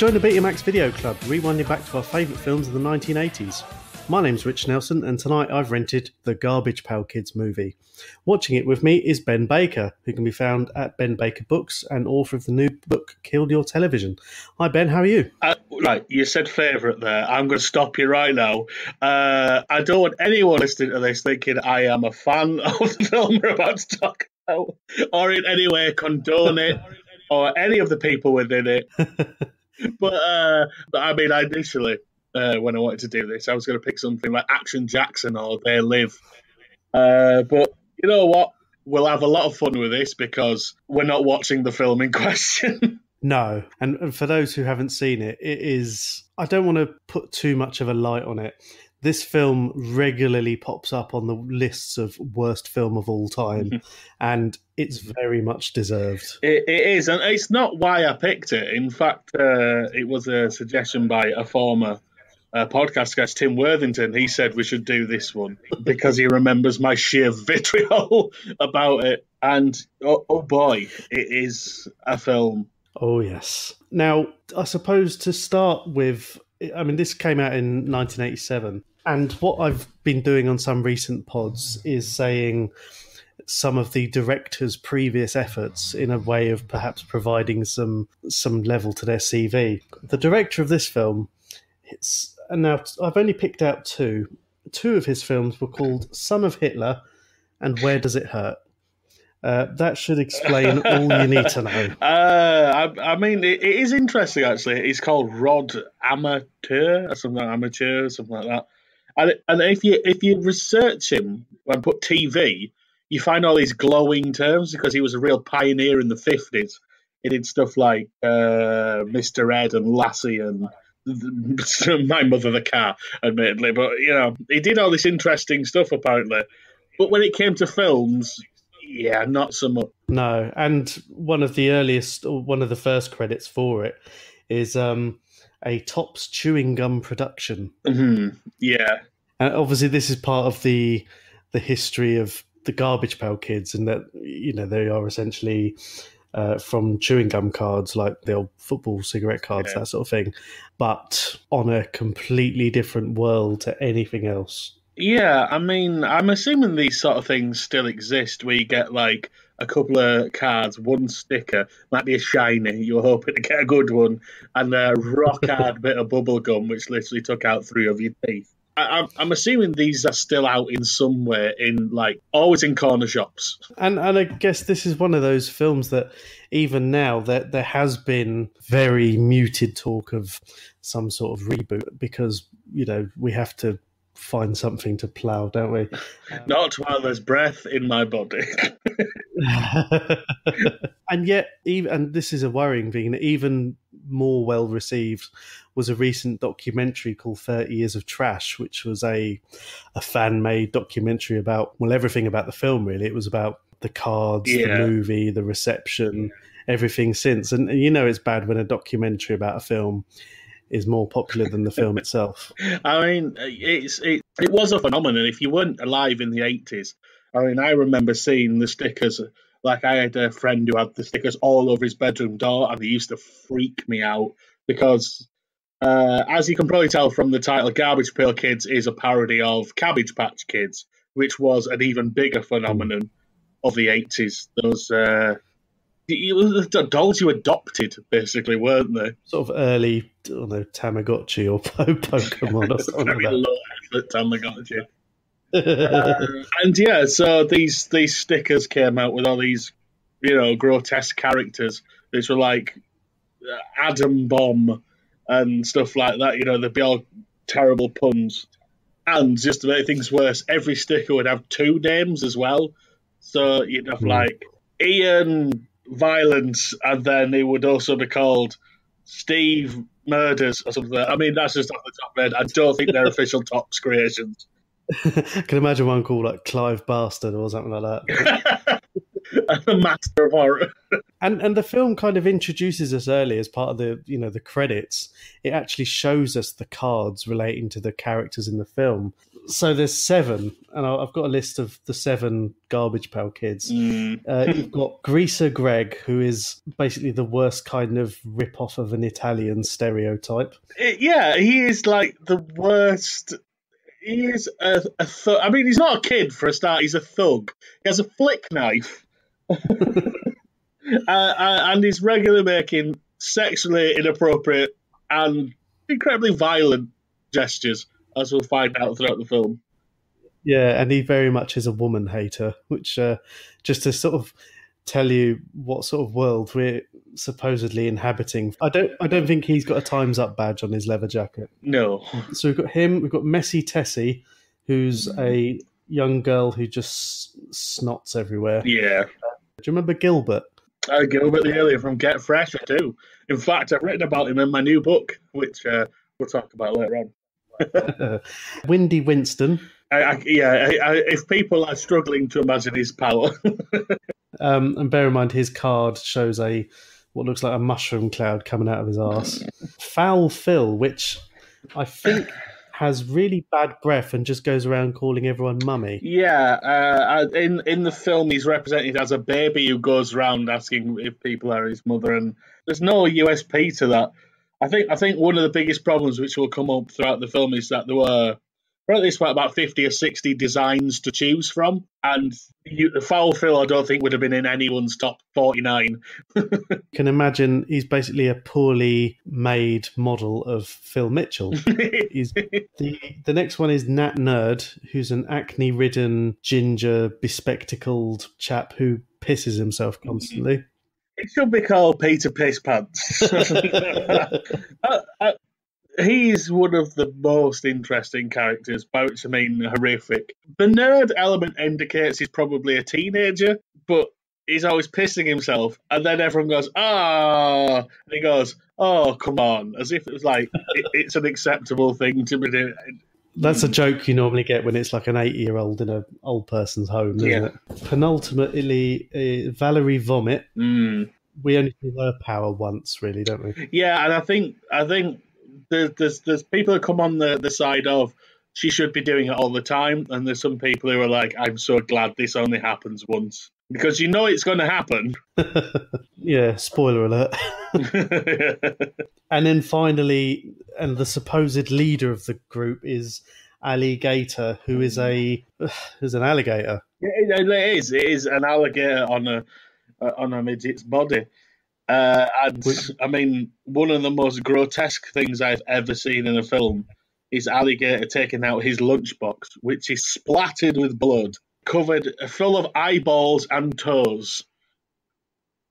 Joined the Betamax Video Club, rewinding back to our favourite films of the 1980s. My name's Rich Nelson, and tonight I've rented the Garbage Pail Kids movie. Watching it with me is Ben Baker, who can be found at Ben Baker Books and author of the new book Killed Your Television. Hi, Ben, how are you? Uh, right, you said favourite there. I'm going to stop you right now. Uh, I don't want anyone listening to this thinking I am a fan of the film we're about to talk about, or in any way condone it, or any of the people within it. but, uh, but I mean, initially, uh, when I wanted to do this, I was going to pick something like Action Jackson or They Live. Uh, but you know what? We'll have a lot of fun with this because we're not watching the film in question. No, and, and for those who haven't seen it, it is. I don't want to put too much of a light on it. This film regularly pops up on the lists of worst film of all time, and it's very much deserved. It, it is, and it's not why I picked it. In fact, uh, it was a suggestion by a former uh, podcast guest, Tim Worthington. He said we should do this one because he remembers my sheer vitriol about it. And oh, oh boy, it is a film Oh, yes. Now, I suppose to start with, I mean, this came out in 1987. And what I've been doing on some recent pods is saying some of the director's previous efforts in a way of perhaps providing some some level to their CV. The director of this film, it's and now I've only picked out two. Two of his films were called Son of Hitler and Where Does It Hurt? Uh, that should explain all you need to know. Uh, I, I, mean, it, it is interesting actually. He's called Rod Amateur or something, like amateur, or something like that. And, and if you if you research him and put TV, you find all these glowing terms because he was a real pioneer in the fifties. He did stuff like uh, Mr. Ed and Lassie and My Mother the Car, admittedly, but you know he did all this interesting stuff apparently. But when it came to films, yeah, not so much. No, and one of the earliest, or one of the first credits for it is um, a Tops chewing gum production. Mm-hmm. Yeah, and obviously this is part of the the history of the Garbage Pail Kids, and that you know they are essentially. Uh, from chewing gum cards, like the old football cigarette cards, yeah. that sort of thing, but on a completely different world to anything else. Yeah, I mean, I'm assuming these sort of things still exist where you get like a couple of cards, one sticker, might be a shiny, you're hoping to get a good one, and a rock hard bit of bubble gum, which literally took out three of your teeth. I, am assuming these are still out in somewhere in like always in corner shops. And and I guess this is one of those films that even now that there has been very muted talk of some sort of reboot because you know we have to find something to plough, don't we? Not while there's breath in my body. and yet, even and this is a worrying thing. Even more well received was a recent documentary called 30 Years of Trash, which was a a fan made documentary about well everything about the film. Really, it was about the cards, yeah. the movie, the reception, everything since. And you know, it's bad when a documentary about a film is more popular than the film itself. I mean, it's it, it was a phenomenon. If you weren't alive in the eighties, I mean, I remember seeing the stickers. Like I had a friend who had the stickers all over his bedroom door, and they used to freak me out because, uh, as you can probably tell from the title, "Garbage Pail Kids" is a parody of Cabbage Patch Kids, which was an even bigger phenomenon of the eighties. Those uh, the dolls you adopted, basically, weren't they? Sort of early, I don't know, Tamagotchi or Pokemon or something Very like low effort Tamagotchi. uh, and yeah, so these these stickers came out with all these, you know, grotesque characters, which were like uh, Adam Bomb and stuff like that. You know, they'd be all terrible puns. And just to make things worse, every sticker would have two names as well. So you'd have mm. like Ian violence, and then it would also be called Steve Murders or something. I mean, that's just off the top of my head. I don't think they're official Tops creations. I can imagine one called like Clive Bastard or something like that. the master of horror. and and the film kind of introduces us early as part of the you know the credits. It actually shows us the cards relating to the characters in the film. So there's seven, and I've got a list of the seven garbage pail kids. Mm. Uh, you've got Greaser Greg, who is basically the worst kind of rip off of an Italian stereotype. It- yeah, he is like the worst. He is a, a thug. I mean, he's not a kid for a start. He's a thug. He has a flick knife, uh, uh, and he's regularly making sexually inappropriate and incredibly violent gestures, as we'll find out throughout the film. Yeah, and he very much is a woman hater, which uh, just to sort of tell you what sort of world we're supposedly inhabiting. I don't I don't think he's got a times up badge on his leather jacket. No, So we've got him, we've got Messy Tessie, who's a young girl who just snots everywhere. yeah, Do you remember Gilbert? uh, Gilbert the Alien from Get Fresh, I do. In fact, I've written about him in my new book, which uh, we'll talk about later on. Windy Winston. I, I, yeah, I, if people are struggling to imagine his power, Um, and bear in mind his card shows a what looks like a mushroom cloud coming out of his arse. Foul Phil, which I think has really bad breath and just goes around calling everyone mummy. yeah, uh, in in the film, he's represented as a baby who goes around asking if people are his mother, and there's no USP to that. I think I think one of the biggest problems which will come up throughout the film is that there were at least about fifty or sixty designs to choose from, and you, the foul Phil I don't think would have been in anyone's top forty nine. You can imagine he's basically a poorly made model of Phil Mitchell. The the next one is Nat Nerd, who's an acne ridden, ginger, bespectacled chap who pisses himself constantly. It should be called Peter Piss Pants. Uh, uh, he's one of the most interesting characters, by which I mean horrific. The nerd element indicates he's probably a teenager, but he's always pissing himself, and then everyone goes, "Ah," and he goes, "Oh, come on," as if it was like it, it's an acceptable thing to be doing. That's a joke you normally get when it's like an eight-year-old in an old person's home, isn't Yeah. it? Penultimately, uh, Valerie Vomit. Mm. We only see her power once, really, don't we? Yeah, and I think I think there's there's, there's people who come on the, the side of she should be doing it all the time, and there's some people who are like, I'm so glad this only happens once because you know it's going to happen. yeah, spoiler alert. and then finally, and the supposed leader of the group is Alligator, who is a who's an alligator. it, it is it is an alligator on a uh, on a midget's body. Uh, and Which- I mean, one of the most grotesque things I've ever seen in a film is alligator taking out his lunchbox, which is splattered with blood, covered full of eyeballs and toes.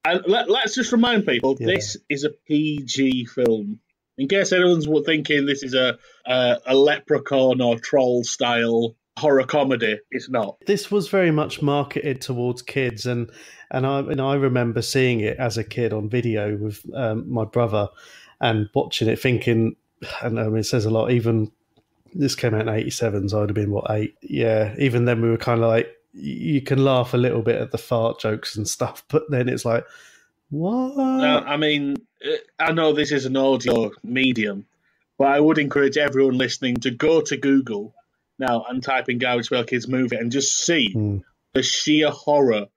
And let, let's just remind people, Yeah. this is a PG film. In case anyone's thinking this is a a, a leprechaun or troll style horror comedy, it's not. This was very much marketed towards kids, and and I and I remember seeing it as a kid on video with um, my brother, and watching it, thinking, and I mean, it says a lot. Even this came out in '87, so I'd have been what eight? Yeah. Even then, we were kind of like, you can laugh a little bit at the fart jokes and stuff, but then it's like, what? Uh, I mean, uh, I know this is an audio medium, but I would encourage everyone listening to go to Google now and type in Garbage Pail Kids movie and just see Hmm. the sheer horror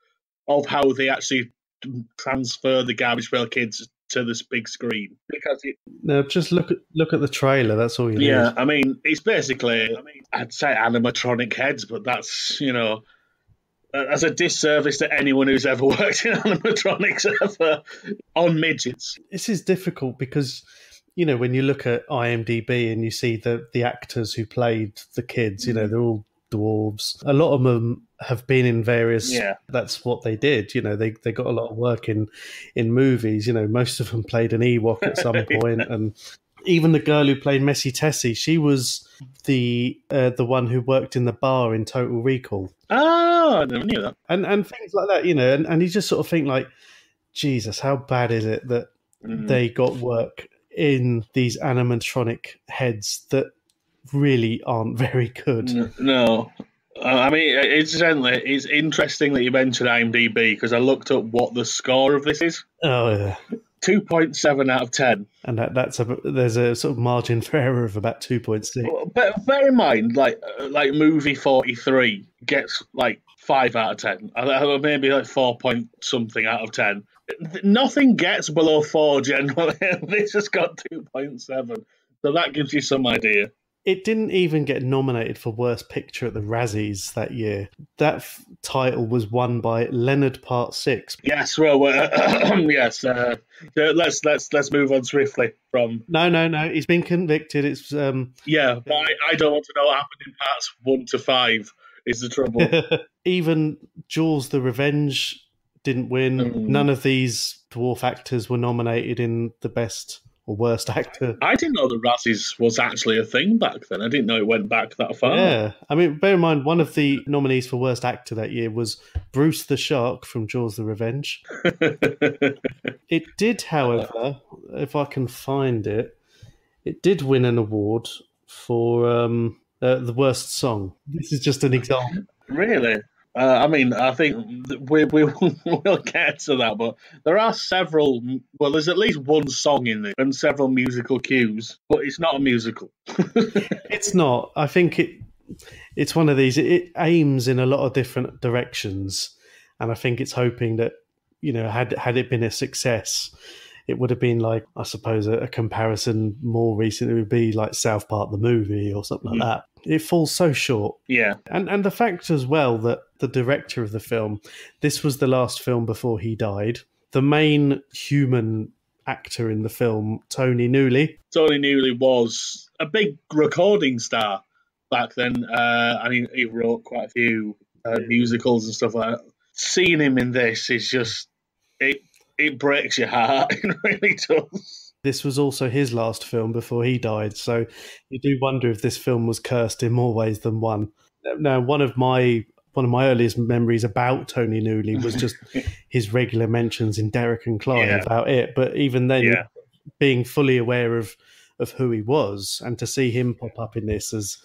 of how they actually transfer the Garbage Pail Kids to this big screen. Because it, No, just look at look at the trailer. That's all you need. yeah, I mean, it's basically, I mean, I'd say animatronic heads, but that's you know. As a disservice to anyone who's ever worked in animatronics ever on midgets. this is difficult because you know when you look at IMDb and you see the the actors who played the kids, you know mm. they're all dwarves. A lot of them have been in various. Yeah. that's what they did. You know they they got a lot of work in in movies. You know most of them played an Ewok at some point, and even the girl who played Messy Tessie, she was the uh, the one who worked in the bar in Total Recall Oh, I never knew that. and and things like that. You know, and, and you just sort of think like, Jesus, how bad is it that Mm. they got work in these animatronic heads that really aren't very good. No. I mean, incidentally, it's interesting that you mentioned IMDb because I looked up what the score of this is. Oh yeah, two point seven out of ten, and that, that's a there's a sort of margin for error of about two point six. But bear in mind, like uh, like movie forty three gets like five out of ten, maybe like four point something out of ten. Nothing gets below four generally. this has got two point seven, so that gives you some idea. It didn't even get nominated for Worst Picture at the Razzies that year. That f- title was won by Leonard Part Six. Yes, well, uh, yes. Uh, let's let's let's move on swiftly from. No, no, no. He's been convicted. It's um. Yeah, but I, I don't want to know what happened in parts one to five. Is the trouble? even Jaws: The Revenge didn't win. Mm. None of these dwarf actors were nominated in the best or worst actor. I didn't know the Razzies was actually a thing back then. I didn't know it went back that far. Yeah, I mean, bear in mind, one of the nominees for worst actor that year was Bruce the Shark from Jaws: The Revenge. it did, however, if I can find it, it did win an award for um, uh, the worst song. This is just an example. Really? Uh, I mean, I think we, we will get to that, but there are several. Well, there's at least one song in it and several musical cues, but it's not a musical. it's not. I think it. It's one of these. It aims in a lot of different directions, and I think it's hoping that you know, had had it been a success, it would have been like I suppose a, a comparison more recently would be like South Park the movie or something mm. like that it falls so short. Yeah. And and the fact as well that the director of the film, this was the last film before he died. The main human actor in the film, Tony Newley. Tony Newley was a big recording star back then. Uh, I mean, he wrote quite a few uh, musicals and stuff like that. Seeing him in this is just it. It breaks your heart. It really does. This was also his last film before he died, so you do wonder if this film was cursed in more ways than one. Now, one of my one of my earliest memories about Tony Newley was just his regular mentions in Derek and Clive yeah. about it. But even then, yeah. being fully aware of of who he was and to see him pop up in this as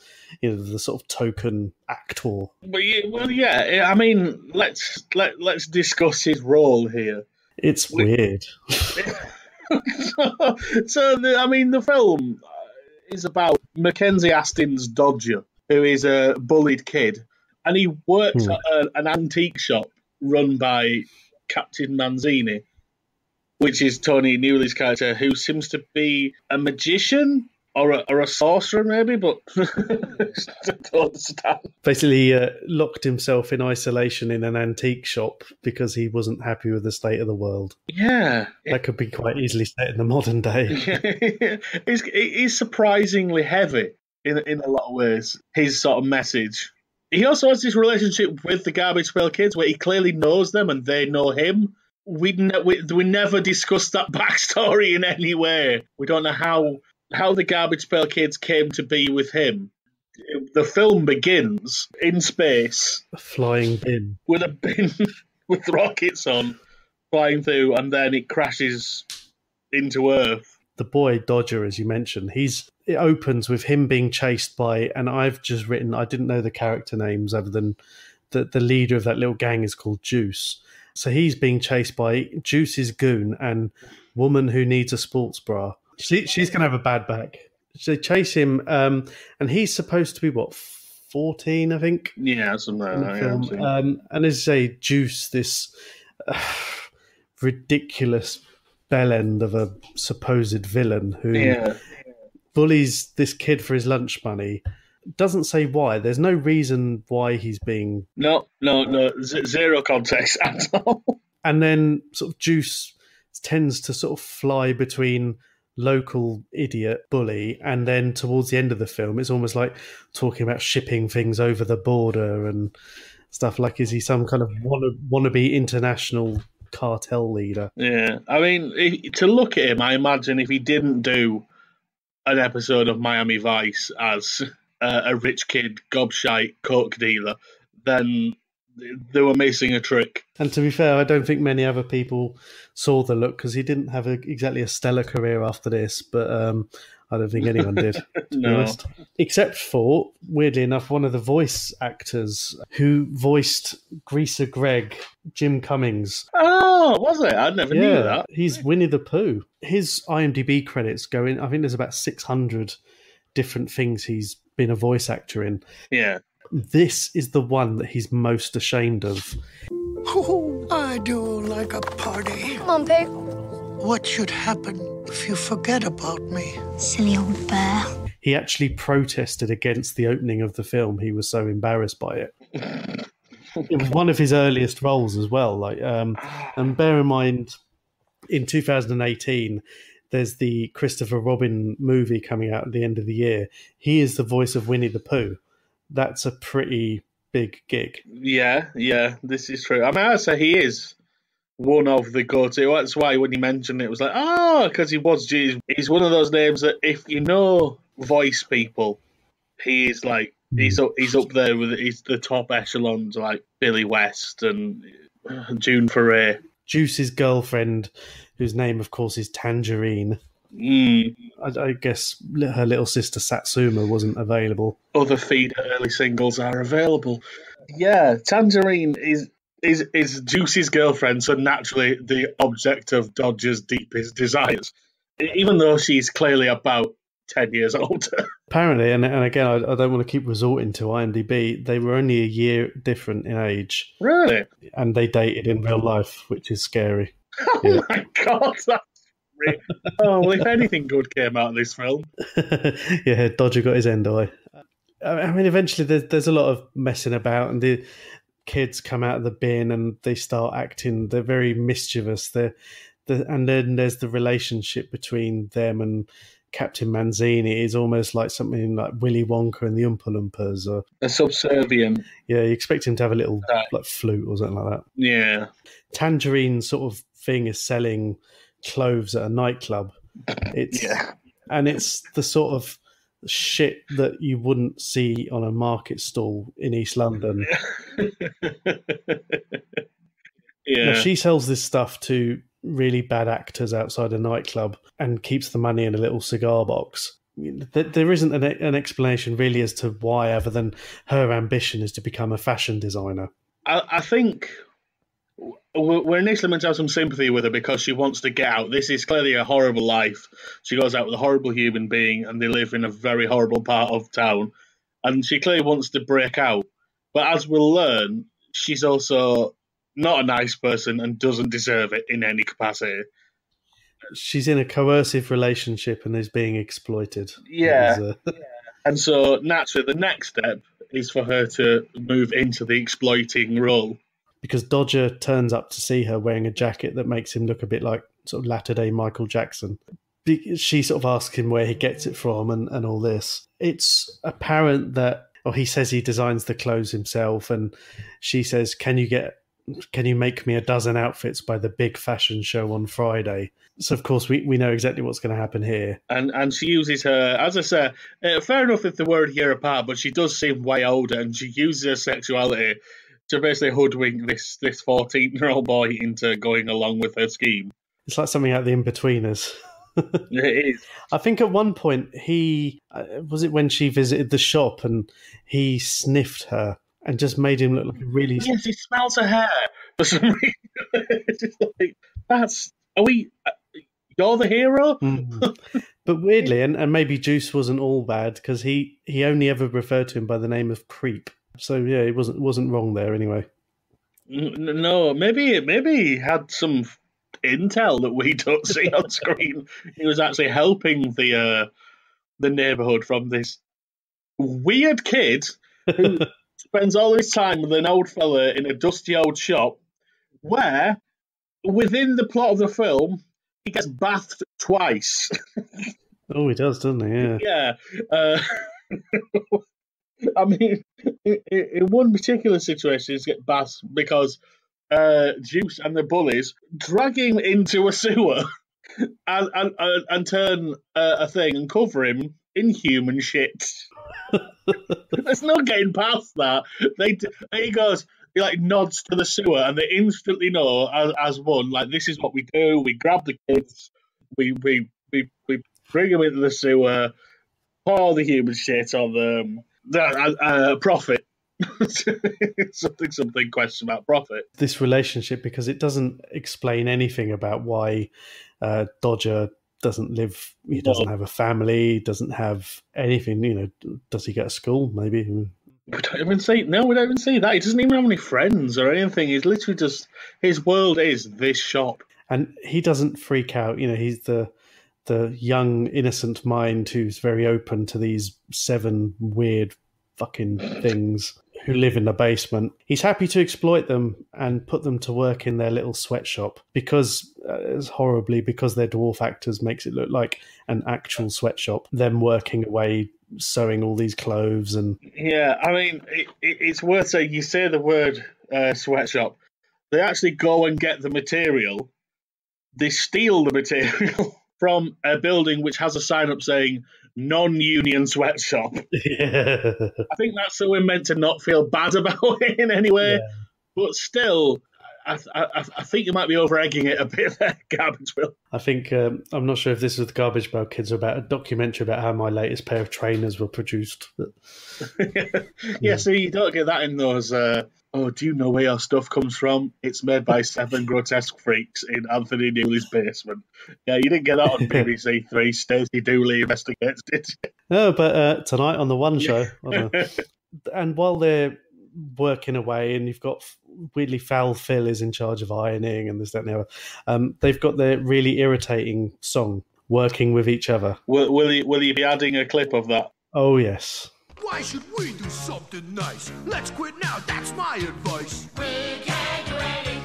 you know the sort of token actor. Well, yeah, well, yeah. I mean, let's let let's discuss his role here. It's weird. so, the, I mean, the film is about Mackenzie Astin's Dodger, who is a bullied kid, and he works hmm. at a, an antique shop run by Captain Manzini, which is Tony Newley's character, who seems to be a magician or a, or a sorcerer maybe, but don't understand. Basically, uh, locked himself in isolation in an antique shop because he wasn't happy with the state of the world. Yeah, that could be quite easily set in the modern day. he's, he's surprisingly heavy in in a lot of ways. His sort of message. He also has this relationship with the Garbage Pail Kids where he clearly knows them and they know him. We, ne- we we never discussed that backstory in any way. We don't know how how the Garbage Pail Kids came to be with him. The film begins in space, a flying bin with a bin with rockets on, flying through, and then it crashes into Earth. The boy Dodger, as you mentioned, he's it opens with him being chased by, and I've just written I didn't know the character names other than that the leader of that little gang is called Juice. So he's being chased by Juice's goon and woman who needs a sports bra she, she's going to have a bad back. They chase him, um, and he's supposed to be what fourteen, I think. Yeah, something like that. Um, and as I say, Juice, this uh, ridiculous bell end of a supposed villain who yeah. bullies this kid for his lunch money. Doesn't say why. There's no reason why he's being. No, no, no. Z- zero context at all. And then sort of Juice tends to sort of fly between local idiot bully and then towards the end of the film it's almost like talking about shipping things over the border and stuff like is he some kind of wanna, wannabe international cartel leader? Yeah i mean if, to look at him i imagine if he didn't do an episode of miami vice as uh, a rich kid gobshite coke dealer then they were missing a trick. And to be fair, I don't think many other people saw the look because he didn't have a, exactly a stellar career after this. But um, I don't think anyone did. no. Except for, weirdly enough, one of the voice actors who voiced Greaser Greg, Jim Cummings. Oh, was it? I never knew that. He's Winnie the Pooh. His IMDb credits go in, I think there's about 600 different things he's been a voice actor in. Yeah. This is the one that he's most ashamed of. Oh, I do like a party. Come on, Pooh. What should happen if you forget about me? Silly old bear. He actually protested against the opening of the film. He was so embarrassed by it. it was one of his earliest roles as well. Like, um, and bear in mind, in 2018, there's the Christopher Robin movie coming out at the end of the year. He is the voice of Winnie the Pooh. That's a pretty big gig. Yeah, yeah, this is true. I mean, I'd say he is one of the go-to. That's why when you mentioned it, it was like, ah, oh, because he was. He's one of those names that if you know voice people, he is like he's up. He's up there with he's the top echelons like Billy West and uh, June Foray. Juice's girlfriend, whose name of course is Tangerine. Mm. I, I, guess her little sister Satsuma wasn't available. Other feed early singles are available. Yeah, Tangerine is is is Juice's girlfriend, so naturally the object of Dodger's deepest desires, even though she's clearly about ten years older. Apparently, and and again, I, I don't want to keep resorting to IMDb. They were only a year different in age. Really? And they dated in real life, which is scary. Oh yeah. my god, oh well, if anything good came out of this film, yeah, Dodger got his end eye. I mean, eventually there's there's a lot of messing about, and the kids come out of the bin and they start acting. They're very mischievous. They're, the and then there's the relationship between them and Captain Manzini is almost like something like Willy Wonka and the Oompa Loompas. Or, a subservient. Yeah, you expect him to have a little uh, like flute or something like that. Yeah. Tangerine sort of thing is selling clothes at a nightclub. It's yeah. and it's the sort of shit that you wouldn't see on a market stall in East London. yeah. Now, she sells this stuff to really bad actors outside a nightclub and keeps the money in a little cigar box. There isn't an, an explanation really as to why, other than her ambition is to become a fashion designer. I, I think we're initially meant to have some sympathy with her because she wants to get out. This is clearly a horrible life. She goes out with a horrible human being, and they live in a very horrible part of town. And she clearly wants to break out. But as we'll learn, she's also not a nice person and doesn't deserve it in any capacity. She's in a coercive relationship and is being exploited. Yeah. Is, uh... And so naturally, the next step is for her to move into the exploiting role because Dodger turns up to see her wearing a jacket that makes him look a bit like sort of latter day Michael Jackson. She sort of asks him where he gets it from and, and all this. It's apparent that, or he says he designs the clothes himself, and she says, Can you get can you make me a dozen outfits by the big fashion show on Friday? So of course we, we know exactly what's going to happen here. And and she uses her, as I say, uh, fair enough if the word here apart, but she does seem way older, and she uses her sexuality to basically hoodwink this this fourteen year old boy into going along with her scheme. It's like something out the Inbetweeners. it is. I think at one point he uh, was it when she visited the shop and he sniffed her and just made him look like a really. Yes, he smells her hair for some reason. it's just like that's are we. Uh, you're the hero, mm. but weirdly, and, and maybe Juice wasn't all bad because he he only ever referred to him by the name of Creep. So yeah, it wasn't wasn't wrong there anyway. No, maybe maybe he had some intel that we don't see on screen. He was actually helping the uh, the neighborhood from this weird kid who spends all his time with an old fella in a dusty old shop, where within the plot of the film he gets bathed twice. oh, he does, doesn't he? Yeah. Yeah. Uh, I mean, in, in one particular situation, he's get bass because uh, Juice and the bullies drag him into a sewer and and, and, and turn uh, a thing and cover him in human shit. There's no getting past that. They he goes. He like nods to the sewer, and they instantly know as, as one like this is what we do. We grab the kids, we we we we bring them into the sewer, pour the human shit on them. Uh, uh, profit. something, something question about profit. This relationship, because it doesn't explain anything about why uh, Dodger doesn't live, he doesn't No. have a family, doesn't have anything. You know, does he get a school? Maybe. We don't even see. No, we don't even see that. He doesn't even have any friends or anything. He's literally just his world is this shop. and he doesn't freak out. You know, he's the the young innocent mind who's very open to these seven weird fucking things who live in the basement. He's happy to exploit them and put them to work in their little sweatshop because, uh, horribly, because they're dwarf actors, makes it look like an actual sweatshop. Them working away, sewing all these clothes and Yeah, I mean, it, it, it's worth saying. You say the word uh, sweatshop. They actually go and get the material. They steal the material from a building which has a sign up saying non-union sweatshop. yeah. I think that's so we're meant to not feel bad about it in any way. Yeah. But still, I, I, I think you might be over egging it a bit there, Garbage Will. I think um, I'm not sure if this was the Garbage Pail Kids or about a documentary about how my latest pair of trainers were produced. But yeah, so you don't get that in those. Uh, oh, do you know where your stuff comes from? It's made by seven grotesque freaks in Anthony Newley's basement. Yeah, you didn't get that on BBC Three. Stacey Dooley investigates, you? no, but uh, tonight on the One Show, I don't know. and while they're working away, and you've got weirdly foul Phil is in charge of ironing, and this that and the other. Um, they've got their really irritating song, "Working with Each Other." Will, will he will he be adding a clip of that? Oh yes, Why should we do something nice? Let's quit now, that's my advice. We can't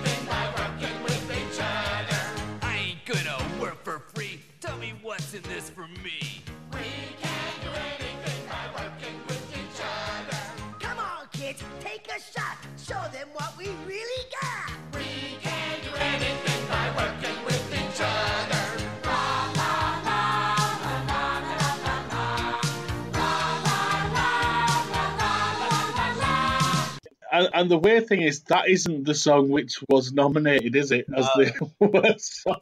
And, and the weird thing is that isn't the song which was nominated, is it, as the worst song?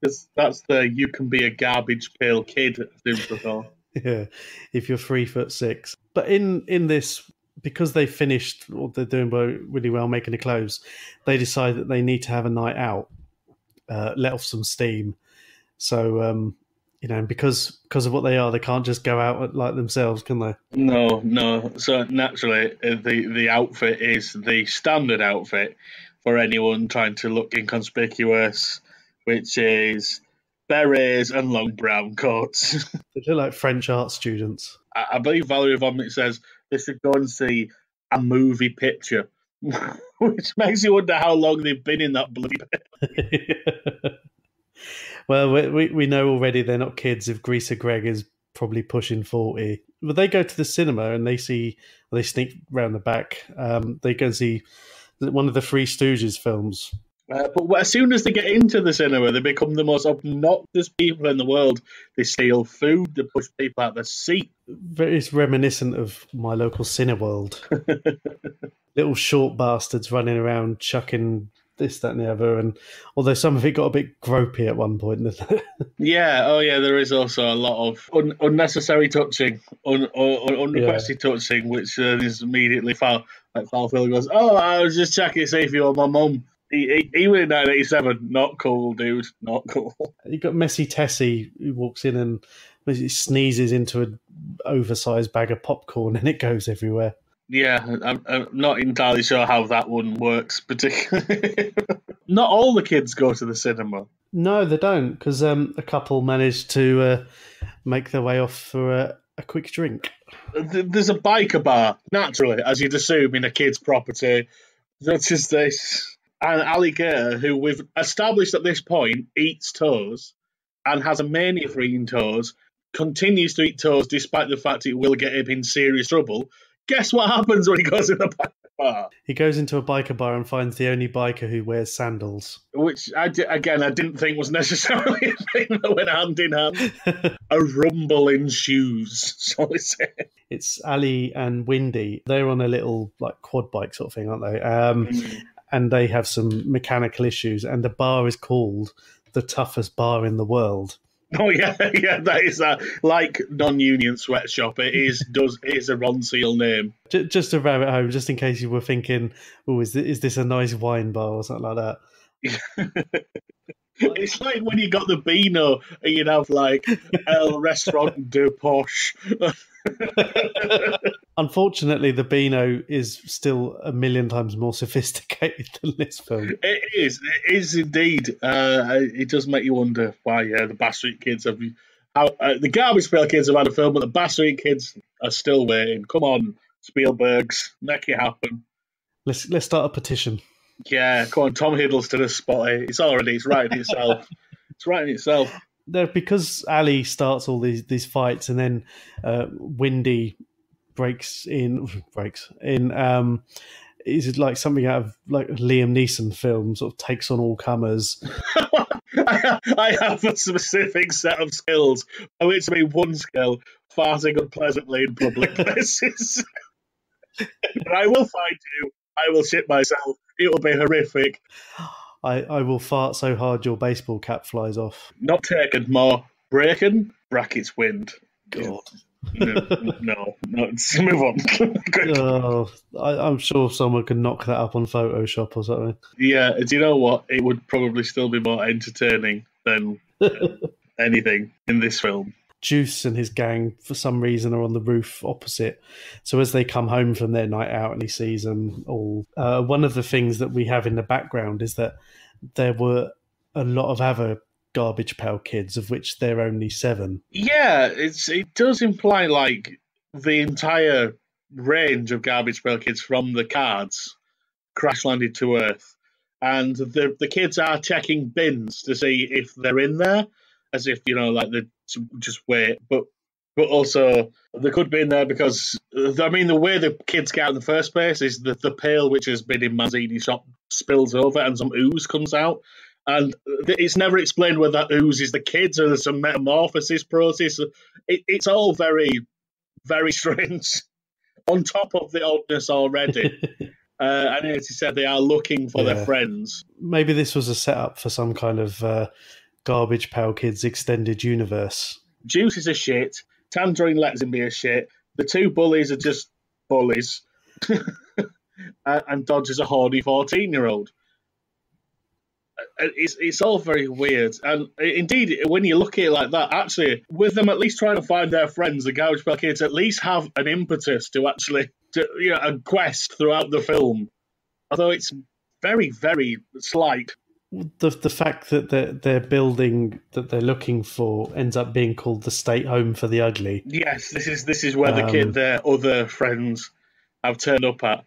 Because that's the "You Can Be a Garbage Pail Kid" Super yeah. If you're three foot six, but in in this. Because they finished what they're doing really well making the clothes, they decide that they need to have a night out, uh, let off some steam. So, um, you know, because because of what they are, they can't just go out like themselves, can they? No, no. So naturally, uh, the the outfit is the standard outfit for anyone trying to look inconspicuous, which is berets and long brown coats. They look like French art students. I, I believe Valerie Vomit says they should go and see a movie picture, which makes you wonder how long they've been in that bloody. well, we, we know already they're not kids. If Greaser Greg is probably pushing forty, but they go to the cinema and they see they sneak round the back. Um, they go and see one of the Three Stooges films. Uh, but as soon as they get into the cinema, they become the most obnoxious people in the world. They steal food, they push people out of their seat. It's reminiscent of my local Cineworld. Little short bastards running around chucking this, that, and the other. And although some of it got a bit gropey at one point. Yeah, oh yeah, there is also a lot of un- unnecessary touching, un- un- unrequested touching, which uh, is immediately foul. Like foul Phil goes, "Oh, I was just checking to see if you were my mum." He, he, he was in 1987. Not cool, dude. Not cool. you got Messy Tessie who walks in and sneezes into an oversized bag of popcorn and it goes everywhere. Yeah, I'm, I'm not entirely sure how that one works, particularly. not all the kids go to the cinema. No, they don't, because um, a couple managed to uh, make their way off for a, a quick drink. There's a biker bar, naturally, as you'd assume in a kid's property, such as this. And alligator, who we've established at this point, eats toes and has a mania for eating toes, continues to eat toes despite the fact it will get him in serious trouble. Guess what happens when he goes in the biker bar? He goes into a biker bar and finds the only biker who wears sandals. Which, I di- again, I didn't think was necessarily a thing that went hand in hand. a rumble in shoes, we say. it's Ali and Windy. They're on a little like quad bike sort of thing, aren't they? Um, and they have some mechanical issues, and the bar is called the toughest bar in the world. Oh yeah, yeah, that is a like non-union sweatshop. It is does it is a Ronseal name. Just to ram it home, just in case you were thinking, "Oh, is this, is this a nice wine bar or something like that?" It's like when you got the Beano and you'd have like El Restaurant de Poche. Unfortunately, the Beano is still a million times more sophisticated than this film. It is, it is indeed. Uh, it does make you wonder why yeah, the Street Kids have how uh, the Garbage Pail Kids have had a film, but the Street Kids are still waiting. Come on, Spielberg's, make it happen. Let's let's start a petition. Yeah, come on, Tom Hiddleston has spotted. It's already, it's writing itself. it's writing itself. There, because Ali starts all these these fights, and then uh, Windy breaks in breaks in. Um, is it like something out of like a Liam Neeson film? Sort of takes on all comers. I, have a specific set of skills. I mean, to me, one skill: farting unpleasantly in public places. but I will find you. I will shit myself. It will be horrific. I, I will fart so hard your baseball cap flies off. Not taken, more breaking. Brackets wind. God. No, no, no. Move on. Oh, I, I'm sure someone could knock that up on Photoshop or something. Yeah, do you know what? It would probably still be more entertaining than anything in this film. Juice and his gang, for some reason, are on the roof opposite. So as they come home from their night out and he sees them all, uh, one of the things that we have in the background is that there were a lot of other garbage pail kids, of which there are only seven. Yeah, it's it does imply like the entire range of garbage pail kids from the cards crash landed to Earth, and the the kids are checking bins to see if they're in there, as if you know, like they just wait, but. But also, they could be in there because I mean, the way the kids get out in the first place is that the pail which has been in Manzini's shop spills over and some ooze comes out, and it's never explained whether that ooze is the kids or there's some metamorphosis process. It, it's all very, very strange. On top of the oddness already, uh, and as you said, they are looking for Yeah. their friends. Maybe this was a setup for some kind of uh, garbage pail kids extended universe. Juice is a shit. Tangerine lets him be a shit. The two bullies are just bullies, and Dodge is a horny fourteen-year-old. Uh, It's it's all very weird, and indeed, when you look at it like that, actually, with them at least trying to find their friends, the Garbage Pail Kids at least have an impetus to actually, to, you know, a quest throughout the film. Although it's very, very slight. The the fact that they're, they're building that they're looking for ends up being called the State Home for the Ugly. Yes, this is this is where the Um, kid, their other friends, have turned up at,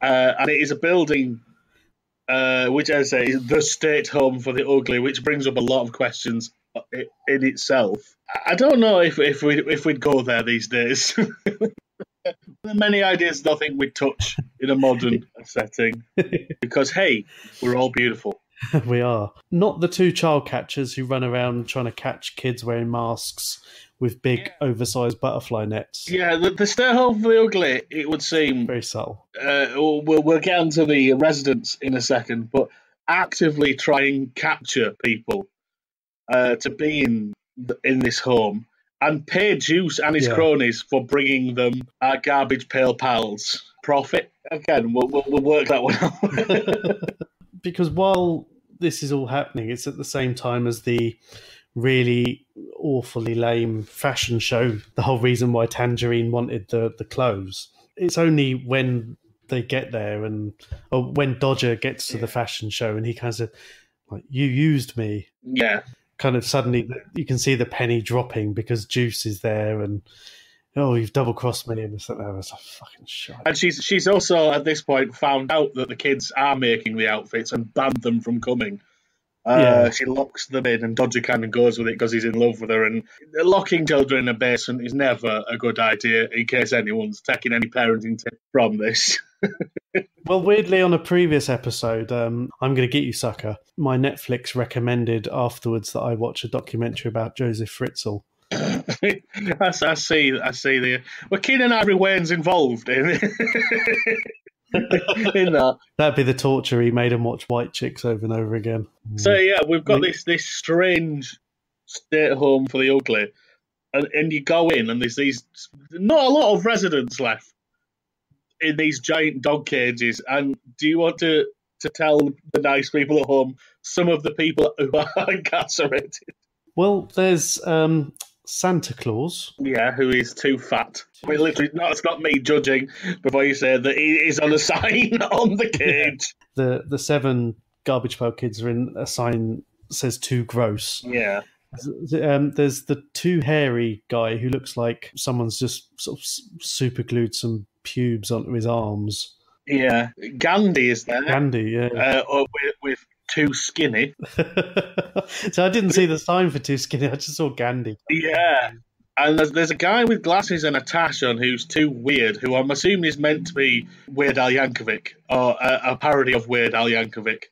uh, and it is a building, uh, which as I say is the state home for the ugly, which brings up a lot of questions in itself. I I don't know if if we if we'd go there these days. There are many ideas nothing we'd touch in a modern setting because hey, we're all beautiful. we are not the two child catchers who run around trying to catch kids wearing masks with big oversized butterfly nets. Yeah, the, the home for the ugly. It would seem Very subtle. uh, we'll, we'll get onto the residents in a second, but actively try and capture people uh, to be in in this home and pay Juice and his Yeah. cronies for bringing them our garbage pail pals. Profit again. We'll, we'll, we'll work that one out. because while this is all happening, it's at the same time as the really awfully lame fashion show. The whole reason why Tangerine wanted the the clothes. It's only when they get there and or when Dodger gets to the fashion show and he kind of like you used me. yeah, Kind of suddenly you can see the penny dropping because Juice is there and oh you've double crossed me and it's like that was a fucking shit. and she's she's also at this point found out that the kids are making the outfits and banned them from coming. Uh, Yeah. She locks them in, and Dodger kind of goes with it because he's in love with her. And locking children in a basement is never a good idea, in case anyone's taking any parenting tip from this. Well, weirdly, on a previous episode, um, I'm going to get you, sucker. My Netflix recommended afterwards that I watch a documentary about Josef Fritzl. I, I see, I see the. Well, Keenen Ivory Wayans involved in in that. That'd be the torture he made him watch White Chicks over and over again. So yeah, we've got this this strange stay at home for the ugly, and, and you go in and there's these not a lot of residents left in these giant dog cages. And do you want to to tell the nice people at home some of the people who are incarcerated? Well, there's um, Santa Claus. Yeah, who is too fat. I mean, literally, no, it's not me judging before you say that he is on a sign on the cage. The the seven garbage pail kids are in a sign that says "too gross." Yeah. Um, there's the too hairy guy who looks like someone's just sort of super glued some pubes onto his arms. Yeah. Gandhi is there. Gandhi, yeah. Uh, or with, with too skinny. so I didn't see the sign for too skinny. I just saw Gandhi. Yeah. And there's, there's a guy with glasses and a tash on who's too weird, who I'm assuming is meant to be Weird Al Yankovic, or a, a parody of Weird Al Yankovic.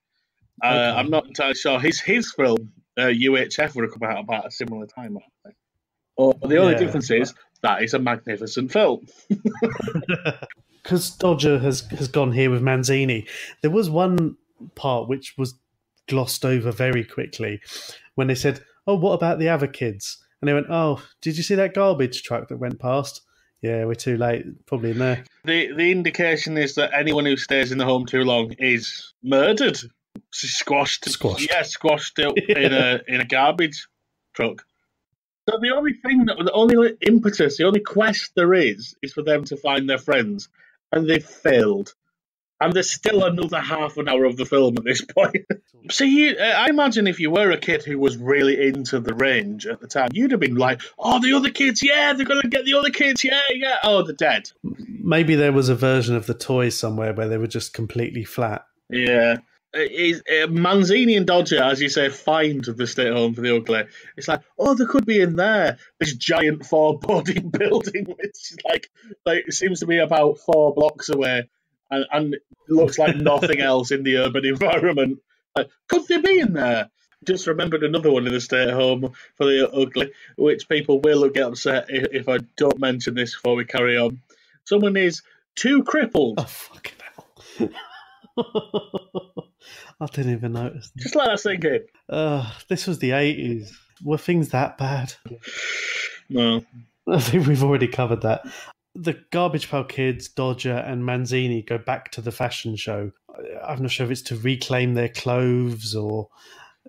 Uh, Okay. I'm not entirely sure. His his film, uh, UHF, would have come out about a similar time. I think. Or the only Yeah. difference is that is a magnificent film. because Dodger has has gone here with Manzini. There was one part which was glossed over very quickly when they said, "Oh, what about the other kids?" And they went, "Oh, did you see that garbage truck that went past?" Yeah, we're too late. Probably in there. The the indication is that anyone who stays in the home too long is murdered, squashed, Squashed. yeah, squashed up in a in a garbage truck. So the only thing that the only impetus, the only quest there is, is for them to find their friends, and they've failed. And there's still another half an hour of the film at this point. so you, uh, I imagine if you were a kid who was really into the range at the time, you'd have been like, "Oh, the other kids, yeah, they're gonna get the other kids, yeah, yeah. Oh, they're dead." Maybe there was a version of the toys somewhere where they were just completely flat. Yeah. Is uh, Manzini and Dodger, as you say, find the stay home for the ugly. It's like, oh, there could be in there this giant four-body building, which is like, like it seems to be about four blocks away, and, and looks like nothing else in the urban environment. Like, could they be in there? Just remembered another one in the stay at home for the ugly, which people will get upset if, if I don't mention this before we carry on. Someone is too crippled. Oh fucking hell! I didn't even notice. Just let that sink in. Uh, this was the eighties. Were things that bad? No. I think we've already covered that. The Garbage Pail Kids, Dodger, and Manzini go back to the fashion show. I'm not sure if it's to reclaim their clothes or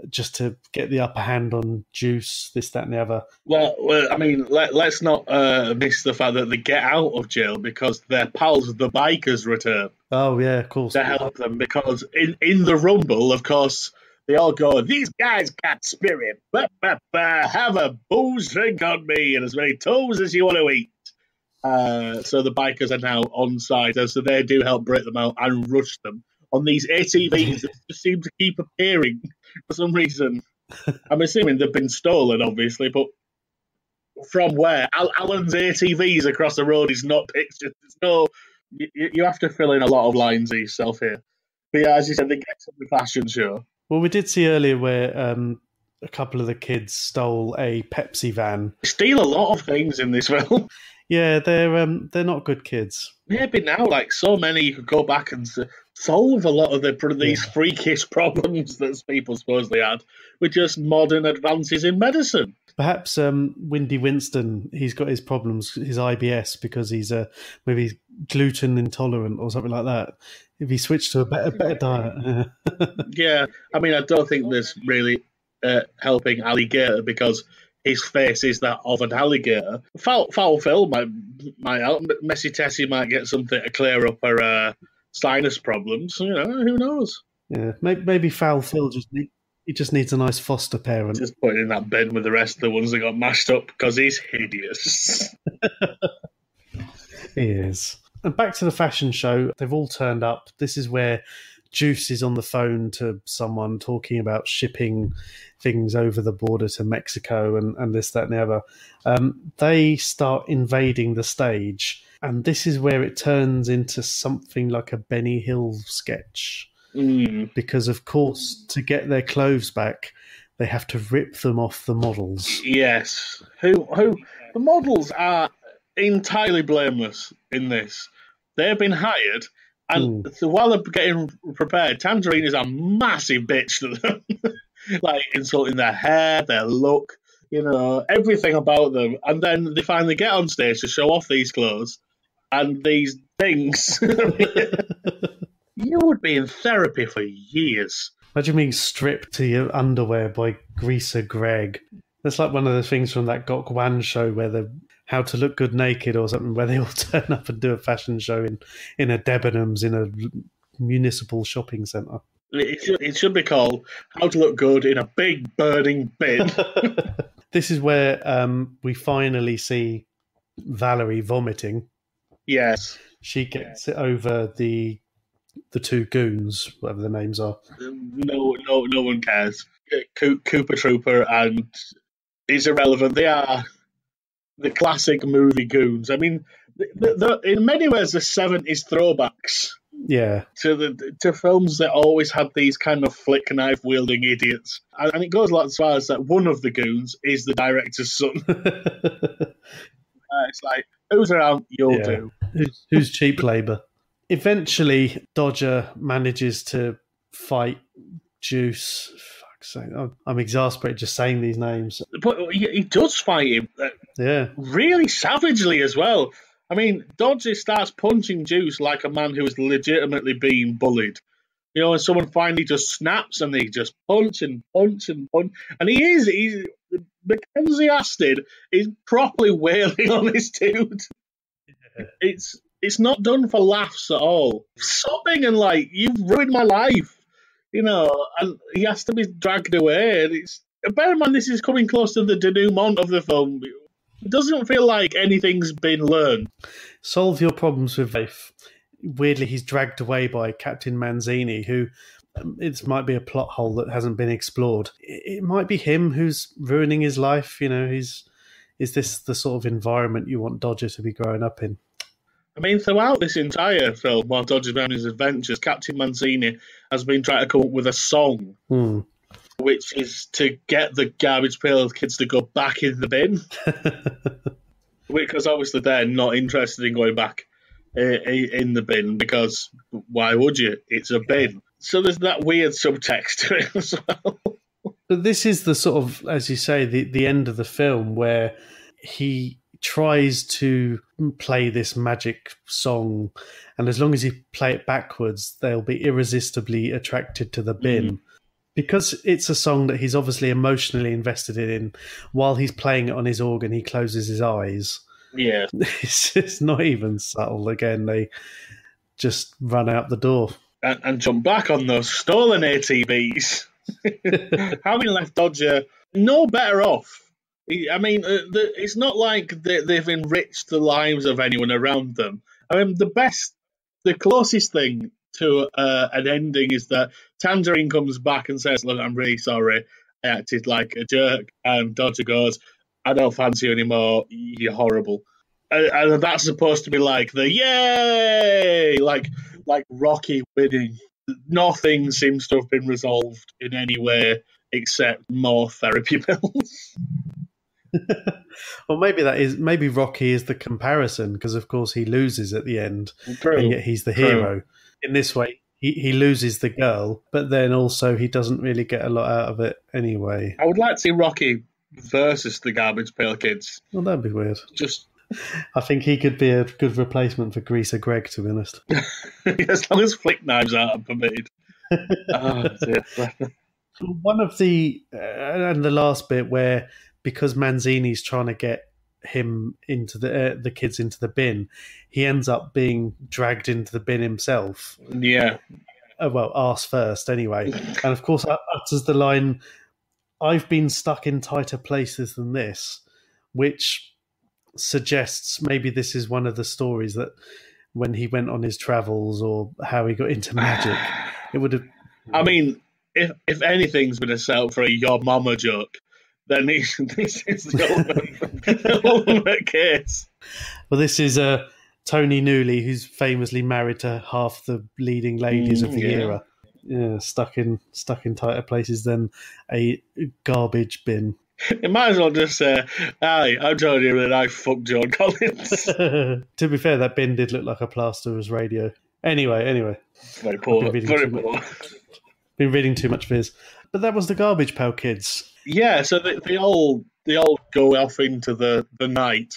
just to get the upper hand on Juice, this, that, and the other. Well, well I mean, let, let's not uh, miss the fact that they get out of jail because their pals, the bikers, return Oh yeah, of course. to help them. Because in, in the rumble, of course, they all go, "These guys got spirit. Bah, bah, bah. Have a booze drink on me and as many toes as you want to eat." Uh, so the bikers are now on side, so they do help break them out and rush them on these ATVs that just seem to keep appearing for some reason. I'm assuming they've been stolen, obviously, but from where? Al- Alan's ATVs across the road is not pictured. There's no. You, you have to fill in a lot of lines yourself here. But yeah, as you said, they get to the fashion show. Well, we did see earlier where um, a couple of the kids stole a Pepsi van. They steal a lot of things in this film. Yeah, they're um, they're not good kids. Maybe now, like so many, you could go back and solve a lot of the, these freakish problems that people supposedly had with just modern advances in medicine. Perhaps um, Windy Winston, he's got his problems, his IBS, because he's uh, maybe gluten intolerant or something like that. If he switched to a better, better diet, Yeah, I mean, I don't think there's really uh, helping alligator because his face is that of an alligator. Foul, foul Phil might might help. Messy Tessie might get something to clear up her uh, sinus problems. You know, who knows? yeah, maybe, maybe Foul Phil just need, he just needs a nice foster parent. Just put it in that bin with the rest of the ones that got mashed up because he's hideous. He is. And back to the fashion show. They've all turned up. This is where Juice is on the phone to someone talking about shipping things over the border to Mexico and, and this, that, and the other. Um, they start invading the stage. And this is where it turns into something like a Benny Hill sketch. Mm. Because, of course, to get their clothes back, they have to rip them off the models. Yes. Who who the models are entirely blameless in this. They've been hired and hmm. so while they're getting prepared, Tangerine is a massive bitch to them. like insulting their hair, their look, you know, everything about them. And then they finally get on stage to show off these clothes and these things. you would be in therapy for years. Imagine being stripped to your underwear by Greaser Greg. That's like one of the things from that Gok Wan show where the How to Look Good Naked or something, where they all turn up and do a fashion show in, in a Debenhams in a municipal shopping centre. It should, it should be called How to Look Good in a Big Burning Bin. This is where um, we finally see Valerie vomiting. yes. She gets it over the the two goons, whatever their names are. No, no, no one cares. Co- Cooper Trooper and it's irrelevant. They are the classic movie goons. I mean, the, the, in many ways, the seventies throwbacks Yeah, to the to films that always had these kind of flick knife wielding idiots. And, and it goes a lot as far as that one of the goons is the director's son. Uh, it's like, who's around? You'll Yeah. do. who's, who's cheap labour. Eventually, Dodger manages to fight Juice. Fuck's sake, I'm, I'm exasperated just saying these names. But he, he does fight him uh, Yeah, really savagely as well. I mean, Dodger starts punching Juice like a man who is legitimately being bullied. You know, and someone finally just snaps and they just punch and punch and punch. And he is, he's, Mackenzie Astin is properly wailing on this dude. It's it's not done for laughs at all. Sobbing and like, you've ruined my life. You know, and he has to be dragged away. And it's, bear in mind, this is coming close to the denouement of the film. It doesn't feel like anything's been learned. solve your problems with life. Weirdly, he's dragged away by Captain Manzini, who um, it might be a plot hole that hasn't been explored. It, it might be him who's ruining his life. You know, he's is this the sort of environment you want Dodger to be growing up in? I mean, throughout this entire film, while Dodger's on his adventures, Captain Manzini has been trying to come up with a song, Hmm. Which is to get the garbage pail kids to go back in the bin. because obviously they're not interested in going back uh, in the bin because why would you? It's a bin. So there's that weird subtext to it as well. But this is the sort of, as you say, the, the end of the film where he tries to play this magic song, and as long as you play it backwards, they'll be irresistibly attracted to the bin. Because it's a song that he's obviously emotionally invested in, while he's playing it on his organ, he closes his eyes. Yeah. It's, it's not even subtle. Again, they just run out the door. And, and jump back on those stolen ATVs. Having left Dodger no better off. I mean, uh, it's not like they, they've enriched the lives of anyone around them. I mean, the best, the closest thing to uh, an ending is that Tangerine comes back and says, Look, I'm really sorry. I acted like a jerk. And Dodger goes, I don't fancy you anymore. You're horrible. And, and that's supposed to be like the yay, like like Rocky winning. Nothing seems to have been resolved in any way except more therapy pills. Well, maybe that is maybe Rocky is the comparison because, of course, he loses at the end, and yet he's the True. hero. In this way, he, he loses the girl, but then also he doesn't really get a lot out of it anyway. I would like to see Rocky versus the Garbage Pail Kids. Well, that'd be weird. Just I think he could be a good replacement for Greaser Greg, to be honest. as long as flick knives aren't permitted. oh, dear. One of the uh, and the last bit where because Manzini's trying to get him into the uh, the kids into the bin, he ends up being dragged into the bin himself. yeah. uh, well, arse first anyway. And of course, ut- utters the line, I've been stuck in tighter places than this, which suggests maybe this is one of the stories that when he went on his travels or how he got into magic, it would have. I mean, if if anything's been a setup for a your mama joke, then this, this is the ultimate, the ultimate case. Well, this is uh, Tony Newley, who's famously married to half the leading ladies of Mm, the yeah. era. Yeah, stuck in stuck in tighter places than a garbage bin. You might as well just say, "Hi, I'm Tony and I fucked Joan Collins." to be fair, that bin did look like a plasterer's radio. Anyway, anyway, very poor, Been reading very too much. poor. been reading too much Viz. But that was the Garbage Pail Kids. Yeah, so they, they all they all go off into the the night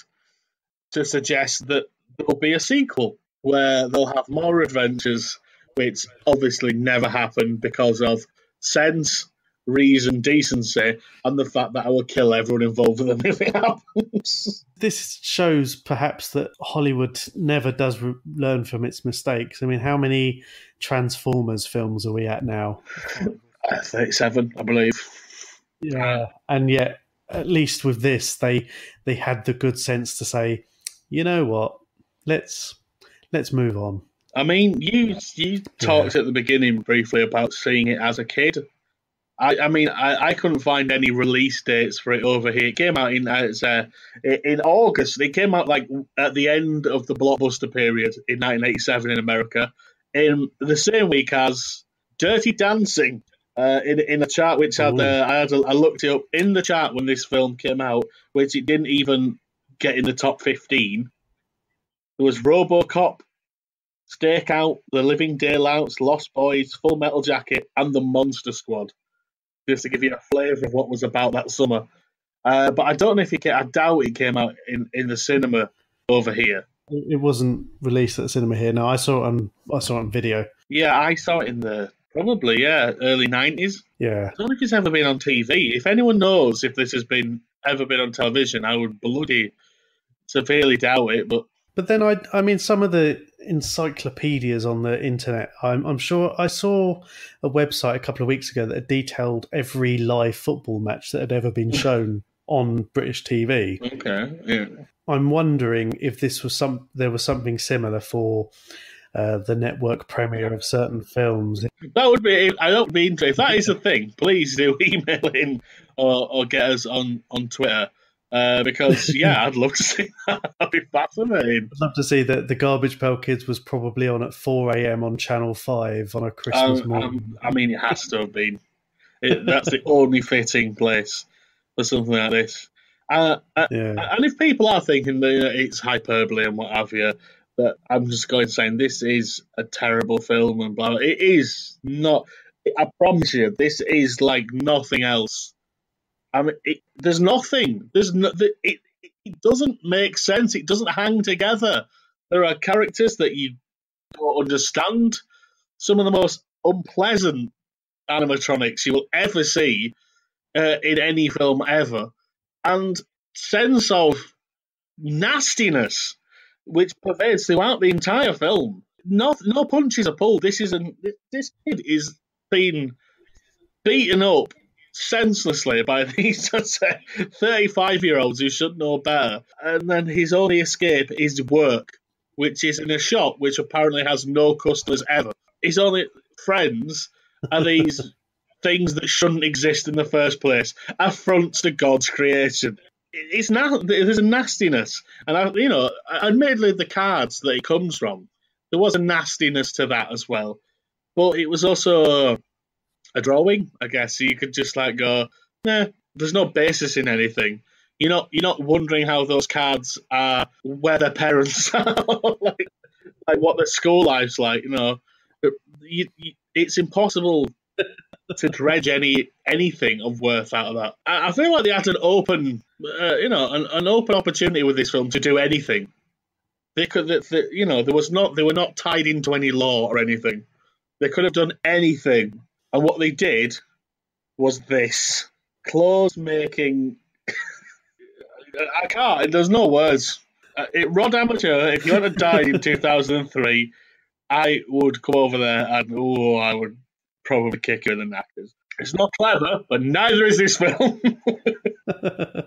to suggest that there will be a sequel where they'll have more adventures, which obviously never happened because of sense, reason, decency, and the fact that I will kill everyone involved with them if it happens. This shows perhaps that Hollywood never does re- learn from its mistakes. I mean, how many Transformers films are we at now? Uh, Thirty-seven, I believe. Yeah, and yet at least with this, they they had the good sense to say, you know what, let's let's move on. I mean, you you talked at the beginning briefly about seeing it as a kid. I, I mean, I, I couldn't find any release dates for it over here. It came out in it's, uh, in August. It came out like at the end of the blockbuster period in 1987 in America, in the same week as Dirty Dancing. Uh, in in a chart which had Ooh. uh, I had a, I looked it up in the chart when this film came out, which it didn't even get in the top 15. There was RoboCop, Stakeout, The Living Daylights, Lost Boys, Full Metal Jacket, and The Monster Squad. Just to give you a flavour of what was about that summer. Uh, but I don't know if it came, I doubt it came out in, in the cinema over here. It wasn't released at the cinema here. No, I saw it on I saw it on video. Yeah, I saw it in the probably yeah early nineties. Yeah, I don't think it's ever been on TV. If anyone knows if this has been ever been on television, I would bloody severely doubt it. But but then I I mean some of the encyclopedias on the internet. I'm I'm sure I saw a website a couple of weeks ago that detailed every live football match that had ever been shown on British TV. okay, yeah. I'm wondering if this was some there was something similar for uh, the network premiere of certain films. That would be. I don't interested. If that is a thing, please do email in or, or get us on on Twitter uh, because yeah, I'd love to see that. That'd be fascinating. I'd love to see that the Garbage Pail Kids was probably on at 4 a.m. on Channel 5 on a Christmas Um, morning. um, I mean, it has to have been. It, that's the only fitting place for something like this. Uh, uh, yeah. and if people are thinking that it's hyperbole and what have you, that I'm just going saying this is a terrible film and blah. blah. It is not. I promise you, this is like nothing else. I mean, it, there's nothing. There's no. It, it doesn't make sense. It doesn't hang together. There are characters that you don't understand. Some of the most unpleasant animatronics you will ever see uh, in any film ever, and sense of nastiness which pervades throughout the entire film. No, no punches are pulled. This isn't. This kid is being beaten up senselessly by these thirty-five-year-olds who should know better, and then his only escape is work, which is in a shop which apparently has no customers ever. His only friends are these things that shouldn't exist in the first place, affronts to God's creation. It's na- there's a nastiness, and I, you know, admittedly, the cards that it comes from, there was a nastiness to that as well, but it was also a drawing, I guess. So you could just like go, nah, there's no basis in anything. You're not you're not wondering how those cards are, where their parents are, like, like what their school life's like. You know, you, you, it's impossible to dredge any anything of worth out of that. I, I feel like they had an open, uh, you know, an, an open opportunity with this film to do anything. They could, they, they- you know, there was not they were not tied into any law or anything. They could have done anything, and what they did was this clothes making. I can't. There's no words. Uh, it, Rod Amateau, if you had died in 2003, I would come over there and oh, I would probably kick you in the knackers. It's not clever, but neither is this film.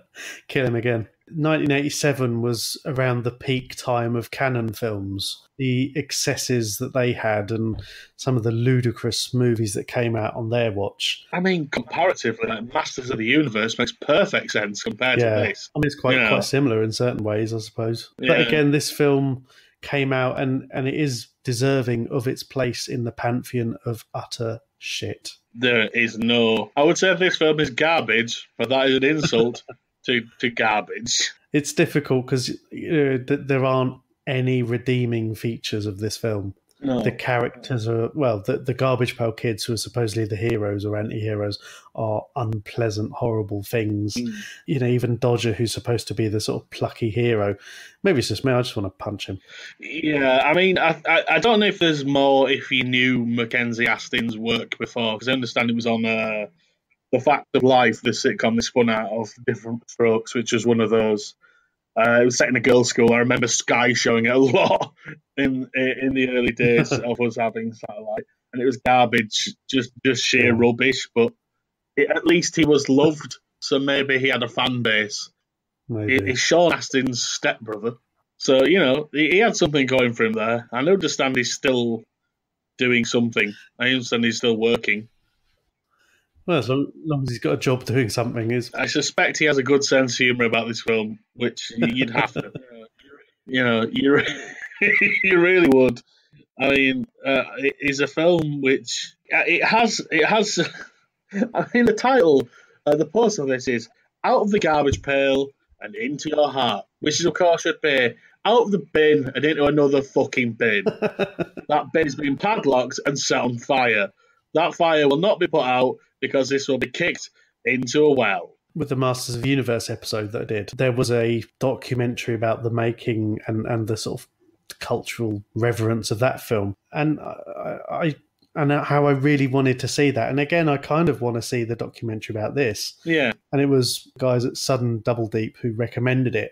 Kill him again. 1987 was around the peak time of Cannon films. The excesses that they had and some of the ludicrous movies that came out on their watch. I mean, comparatively, like Masters of the Universe makes perfect sense compared Yeah. to this. I mean, it's quite quite similar in certain ways, I suppose. But Yeah. again, this film came out and, and it is deserving of its place in the pantheon of utter shit. There is no. I would say this film is garbage, but that is an insult to, to garbage. It's difficult because you know, th- there aren't any redeeming features of this film. No. the characters are well, the, the garbage pail kids who are supposedly the heroes or anti-heroes are unpleasant, horrible things. Mm. You know, even Dodger, who's supposed to be the sort of plucky hero, maybe it's just me. I just want to punch him. Yeah, I mean, I, I I don't know if there's more if you knew Mackenzie Astin's work before, because I understand it was on uh, the Fact of Life, the sitcom they spun out of Diff'rent Strokes, which was one of those. Uh, it was set in a girls' school. I remember Sky showing it a lot in in the early days of us having satellite, and it was garbage, just just sheer rubbish. But it, at least he was loved, so maybe he had a fan base. Maybe. It's Sean Astin's stepbrother. So, you know, he, he had something going for him there. I understand he's still doing something. I understand he's still working. Well, as long, long as he's got a job doing something, is I suspect he has a good sense of humour about this film, which you'd have to. You know, you, you really would. I mean, uh, it is a film which uh, it has it has. I mean, the title, uh, the post of this is "Out of the garbage pail and into your heart," which is of course should be out of the bin and into another fucking bin. that bin is being padlocked and set on fire. That fire will not be put out because this will be kicked into a well. with the Masters of the Universe episode that I did, there was a documentary about the making and, and the sort of cultural reverence of that film, and I, I and how I really wanted to see that. And again, I kind of want to see the documentary about this. Yeah. And it was guys at Sudden Double Deep who recommended it.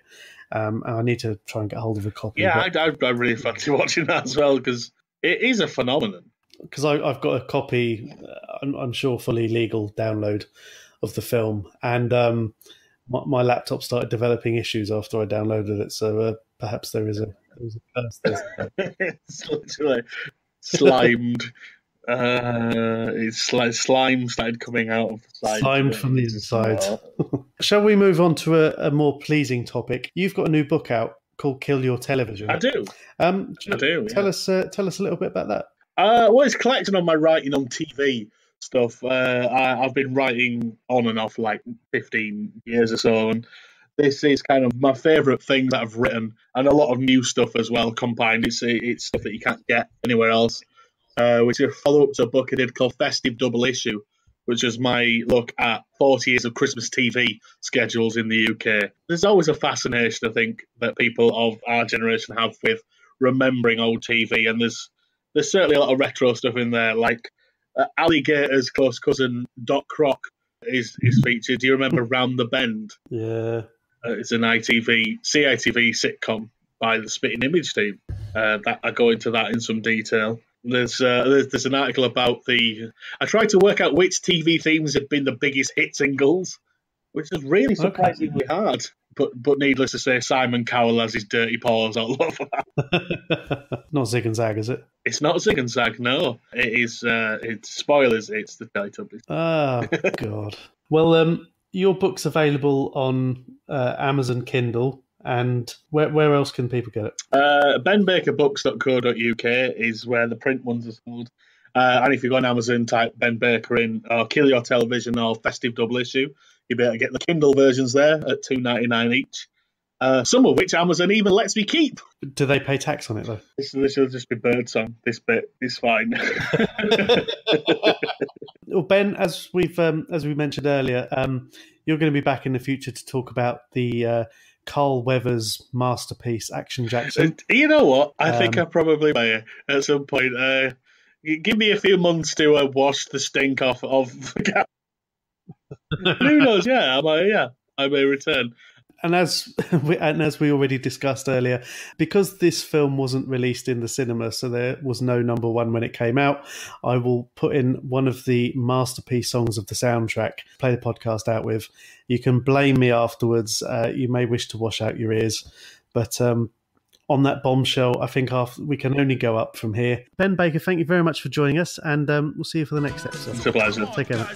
Um, and I need to try and get hold of a copy. Yeah, I, I, I really fancy watching that as well because it is a phenomenon. Because I've got a copy, uh, I'm, I'm sure fully legal download of the film, and um, my, my laptop started developing issues after I downloaded it. So uh, perhaps there is a, there is a curse there. it's literally slimed. Uh, it's like slime started coming out of the side. Slimed from the inside. Shall we move on to a, a more pleasing topic? You've got a new book out called "Kill Your Television." I do. Um, I do. tell yeah. us, uh, tell us a little bit about that. Uh, well, it's collecting on my writing on TV stuff. Uh, I, I've been writing on and off like 15 years or so, and this is kind of my favourite thing that I've written, and a lot of new stuff as well combined. It's it's stuff that you can't get anywhere else. Uh, which is a follow up to a book I did called Festive Double Issue, which is my look at 40 years of Christmas TV schedules in the UK. There's always a fascination, I think, that people of our generation have with remembering old TV, and there's there's certainly a lot of retro stuff in there, like uh, Alligator's close cousin Doc Croc is is featured. Do you remember Round the Bend? Yeah, Uh, it's an ITV CITV sitcom by the Spitting Image team. Uh, that I go into that in some detail. There's, uh, there's there's an article about the. I tried to work out which TV themes have been the biggest hit singles, which is really surprisingly hard. But but needless to say, Simon Cowell has his dirty paws all over that. not Zig and Zag, is it? It's not Zig and Zag, no. It is. Uh, it's spoilers. It's the Teletubbies. Ah, God. Well, um, your book's available on uh, Amazon Kindle, and where where else can people get it? Uh, benbakerbooks.co.uk is where the print ones are sold. Uh, and if you go on Amazon, type Ben Baker in, or Kill Your Television, or Festive Double Issue, you'll be able to get the Kindle versions there at two ninety nine each. Uh, some of which Amazon even lets me keep. Do they pay tax on it though? This, this will just be birdsong. This bit is fine. Well, Ben, as we've um, as we mentioned earlier, um, you're going to be back in the future to talk about the uh, Carl Weathers masterpiece, Action Jackson. you know what? I think Um, I probably may at some point. Uh, give me a few months to uh, wash the stink off of. Who knows? Yeah, I might. Yeah, I may return. and as we, and as we already discussed earlier, because this film wasn't released in the cinema, so there was no number one when it came out. I will put in one of the masterpiece songs of the soundtrack. Play the podcast out with. You can blame me afterwards. Uh, you may wish to wash out your ears, but. Um, on that bombshell, I think after, we can only go up from here. Ben Baker, thank you very much for joining us, and um, we'll see you for the next episode. It's a pleasure. Take care.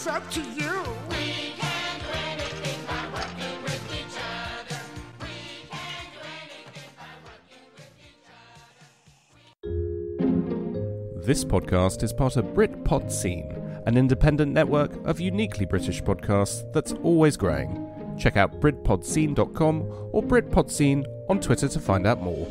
It's up to you. We can do anything by working with each other. We can do anything by working with each other. This podcast is part of Britpod Scene, an independent network of uniquely British podcasts that's always growing. Check out BritpodScene.com or BritpodScene on Twitter to find out more.